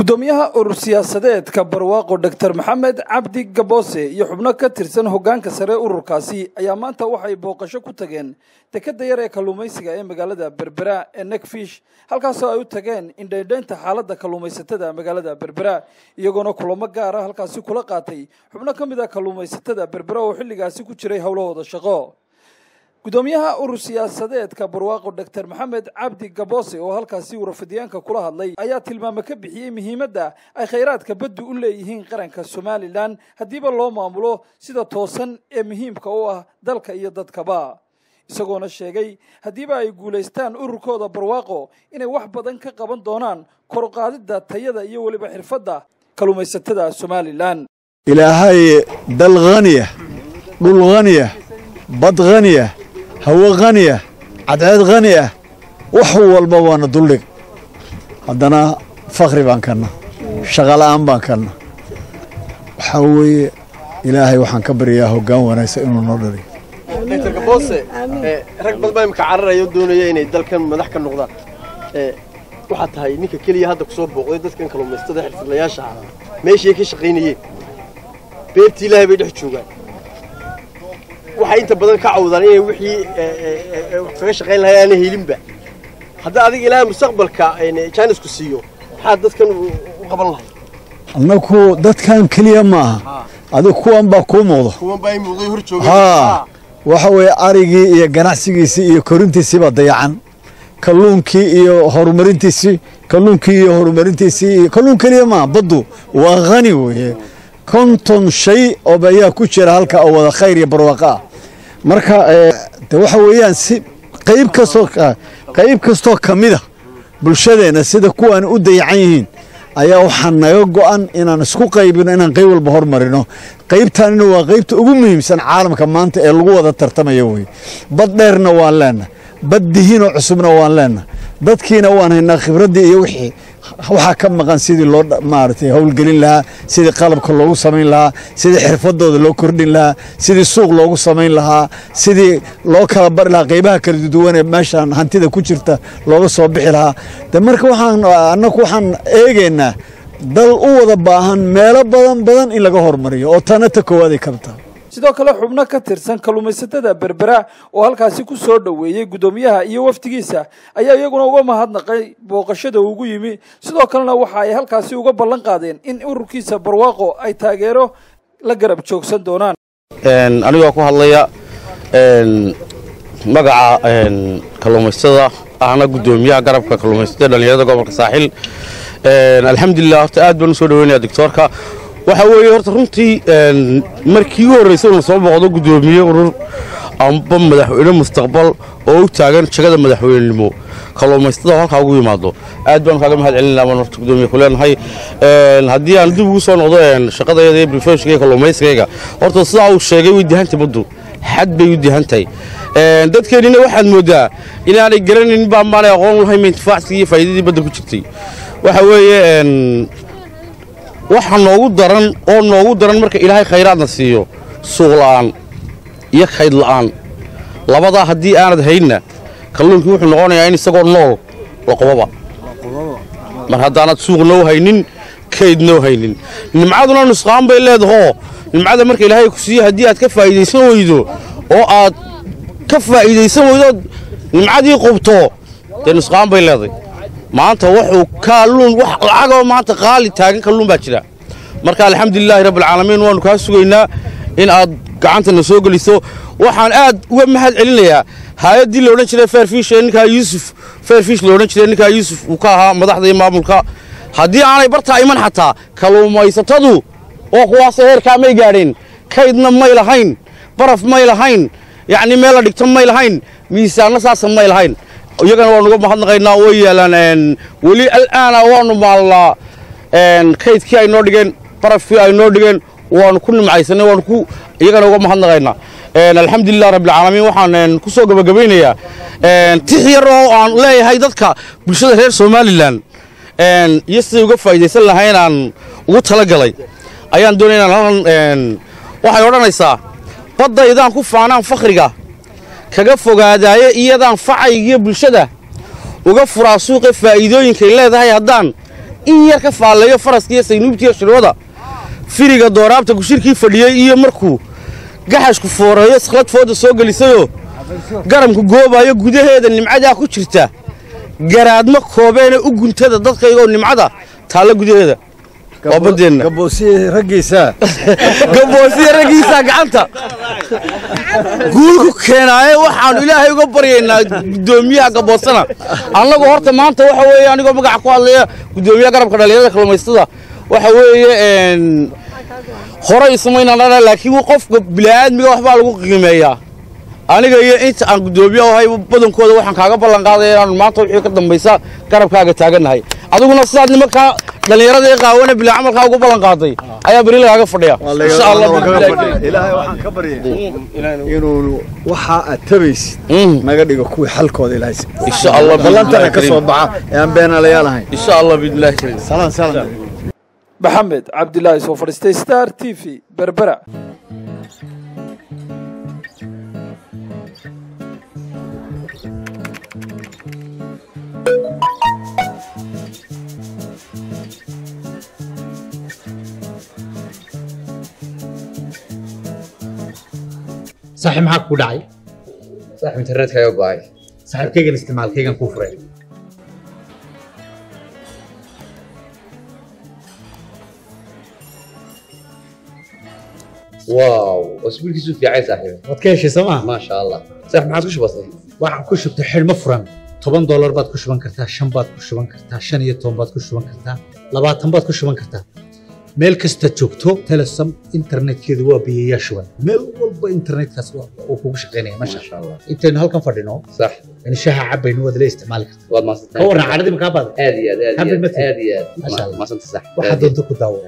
gudoomiyaha urur siyaasadeedka barwaaqo doctor maxamed cabdi gaboose iyo xubno ka tirsan hoggaanka sare ururkaasi ayaa maanta waxay booqasho ku tageen dekadda yar ee kalluumaysiga ee magaalada berbera ee nekfish halkaasoo ay u tageen indhaydhaynta xaaladda kalluumaysatada magaalada berbera iyagoona kulamo gaara halkaasi kula qaatay. Xubno ka mid a kalluumaysatada berbera oo xilligaasi ku jiray howlahooda shaqo gudoomiyaha urur siyaasadeedka barwaaqo doctor maxamed cabdi gaboose oo halkaasi warfidyaanka kula hadlay ayaa tilmaame ka bixiyey muhiimadda ay khayraadka baddu u leeyihiin qaranka somalilan haddiiba loo maamulo sida toosan ee muhiimka u ah dalka iyo dadkaba. Isagoona sheegay haddiiba ay guulaystaan ururkooda barwaaqo inay wax badan ka qaban doonaan koruqaadidda tayada iyo weliba xirfadda kalluumaysatada somalilan. Ilaahay dal haniya dhul haniya bad haniya hawo khaniya cadceed khani ah wax walba waana duldhig haddana fakhri baan kanna shaqola'aan baan kanna waxaa weeye ilaahay waxaan ka baryaa hoggaan wanaagsan inuu noo dhaliyo. Doctor gaboose rag badan baa imika cararaya oo doonaya inay dalkan madax ka noqdaan waxaa tahay ninka keliya hadda ku soo booqday dadkan kalluumaystada xirfadlayaasha ah. Meeshay ka shaqaynayeen beertii ilaahay bay dhex joogaan waxay inta badan ka cawdaan inay wixii kaga shaqayn lahay aana helinba. Hadda adiga ilaahay mustaqbalka jaanisku siiyo maxaad dadkan u qaban lahay? Annaku dadkan keliya maaha. Adigu kuwan baa kuu baa haa waxa weeye arigii iyo ganacsigiisii iyo korintiisiibaa dayacan. Kalluunkii iyo horumarintiisii kalluunkii iyo horumarintiisii iyo kalluun keliya maaha baddu waa khani weeye konton shay ooba ayaa ku jira halka oo wada khayr iyo barwaaqo ah marka de waxa weeyaan si qayb kastoo qayb kastoo ka mid a bulshadeenna sida kuwaan u dayacan yihiin ayaa waxaa naga go'an inaan isku qaybino inaan qayb walba hormarino. Qaybtaanina waa qaybta ugu muhiimsan caalamka maanta ee lagu wada tartamaya weye bad dheerna waan leenna bad dihiinoo cusubna waan leenna dadkiina waan haynaa khibraddii iyo wixii. Waxaa ka maqan sidii loo maaragtay howlgelin lahaa sidii qalabka loogu samayn lahaa sidii xirfadooda loo kordhin lahaa sidii suuq loogu samayn lahaa sidii loo kala bari lahaa qaybaha kala duwan ee meeshaan hantida ku jirta looga soo bixi lahaa. De marka waxaan annagu waxaan eegaynaa dal u wada baahan meelo badan badan in laga hormariyo oo tana ta koowaad ay sidoo kale xubno ka tirsan kalluumaysatada berbera oo halkaasi ku soo dhoweeyey guddoomiyaha iyo wafdigiisa ayaa iyaguna uga mahadnaqay booqashada ugu yimi. Sidoo kalena waxa ay halkaasi uga ballan qaadeen in ururkiisa barwaaqo ay taageero la garab joogsan doonaan. Anigoo ku hadlaya magaca kalluumaysatada ahna guddoomiyaha garabka kalluumaysatada dhallinyarada gobolka saaxil. Alxamdulilah horta aad baan u soo dhaweynaya doctoorka waxaa weeye horta runtii markii u horraysay una soo booqdo guddoomiye urur amba madaxweyne mustaqbal oo u taagan jagada madaxweynenimo. Kalluumaysatada halkaa ugu yimaado. Aad baan kaaga mahad horta guddoomiye ku leenahay. Haddii aan dib ugu soo noqdo shaqadayada iyo brifeshkayga kalluumaysigayga horta sidaa uu sheegay way dihantay baddu xad bay u dihantahay dadkeennina waxaad mooddaa inaanay garanayn baa maanay aqoon lahayn intifaacsigii iyo faa'iidadii badda ku jirtay. Waxa weeye waxa noogu daran oo noogu daran marka ilaahay khayraadna siiyo suuq la'aan iyo kayd la'aan. Labadaa haddii aanad haynna kalluunkii wuxuu noqonayaa in isagoo nool la qobaba. Mar haddaanad suuqna u haynin kaydna u haynin. Nimcaduna nusqaan bay leedahoo nimcada marka ilaahay ku siiyo haddii aad ka faa'iidaysan weydo oo aad ka faa'iidaysan weydood nimcadii qubto dee nusqaan bay leedahay maanta wuxuu kalluun wax lacagoo maanta qaali taagan kalluun baa jira. Marka alxamdulilaahi rabbilcaalamiin waannu kaa sugaynaa in aad gacantana soo geliso. Waxaan aad uga mahad celinayaa hay'addii la odhan jiray fairfish ee ninkaa yuusuf. Fairfish la odhan jiray ninkaa yuusuf uu ka ahaa madaxda iyo maamulka. Haddii aanay bartaa iman xataa kalluumaysatadu oo kuwaasay heerkaa may gaadheen kaydna may lahayn baraf may lahayn yacni meel la dhigto may lahayn miisaanna saasa may lahayn iyagana waanu uga mahadnaqaynaa way yaalaan weli al'aana waanu maallaa kaydkii ay noo dhigeen barafkii ay noo dhigeen waanu ku nimcaysanay waanu ku iyagana uga mahadnaqaynaa alxamdulilah rabbilcaalamiin waxaan ku soo gabagabaynayaa tix yar oo aan leeyahay dadka bulshada reer somalilan iyo siday uga faa'iidaysan lahayn aan ugu talagalay. Ayaan doonaya waxay odhanaysaa baddaydaan ku faanaan fakhriga kaga fogaadaaye iyadaan facaygiyo bulshada uga furaa suuqa faa'iidooyinkay leedahay haddaan in yar ka faalleeyo faraska iyo saynuubtiiyo shirwada firiga dooraabta gushirkii fadhiyey iyo markuu gaxashku fooreeyo sakhlad fooda soo gelisayoo garamku goobayo gudaheeda nimcadaa ku jirta garaadma koobeene u guntada dadkaygoo nimcada taalla gudaheeda waa baddeenna gaboosiya raggiisaa gacanta. Guulku keenaaye waxaannu ilaahay uga baryaynaa guddoomiyaha gaboosana annagu horta maanta waxa weeye anigoo magaca ku hadlaya guddoomiyaha garabka dhallinyarada kalluumaystada waxa weeye horay ismaynanana laakiin qofka bini'aadmiga waxbaa lagu qiimeeyaa. Aniga iyo inta aan guddoomiye ahay badankooda waxaan kaaga ballan qaadaya inaanu maanta wixii ka dambaysa garabkaaga taagannahay adiguna sidaad nimankaa dhallinyarada ee qaawana bilaa camalkaa ugu ballan qaaday ayaa beri lagaaga fadhiya insha allah ilaahay waxaan ka baryay inuu waxa aad tabaysid naga dhigo kuwii xalkooda ilaahay insha allah ballantana ka soo baxa. Ee aan beenaalayaal ahayn insha allah biidnillahi kariim salaan salaan. Maxamed cabdilaahi soo fadhiistay star t v berbera saaxiib maxaa ku dhacay saaxib internetkaaga go'ay saaxiibkaygan isticmaalkaygan kuu furay waaw wasbiilkiisu fiicay saaxiib waad ka heshay soo maa maasha allah saaxib maxaad ku shubatay waxaan ku shubtay xidhmo furan toban doolar baad ku shuban kartaa shan baad ku shuban kartaa shan iyo toban baad ku shuban kartaa labaatan baad ku shuban kartaa meel kasta joogto telesom internetkeedu waa biyayaa shuban meel walba internetkaas uu kugu shaqaynaya masha allah. Intaynu halkan fadhino sax. in shaha cabaynu waad la isticmaali kartaa waad ka maasantahay warran cadhadii makaa baada? Aad iyo aad aad iyo aad. aad iyo aad. Maasha Allah. maasanta sax. Waxaa doonta ku daawo.